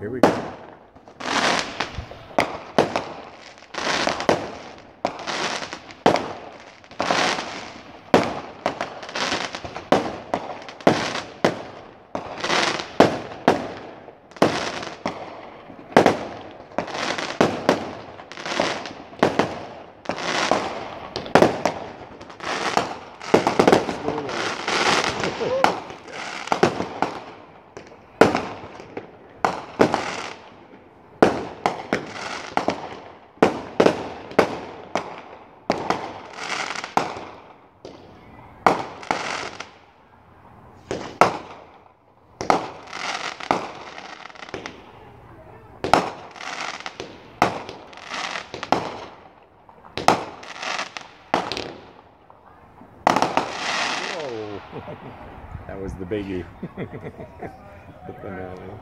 Here we go. that was the biggie.